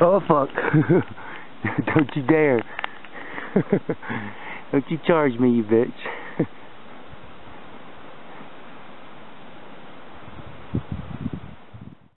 Oh fuck. Don't you dare. Don't you charge me, you bitch.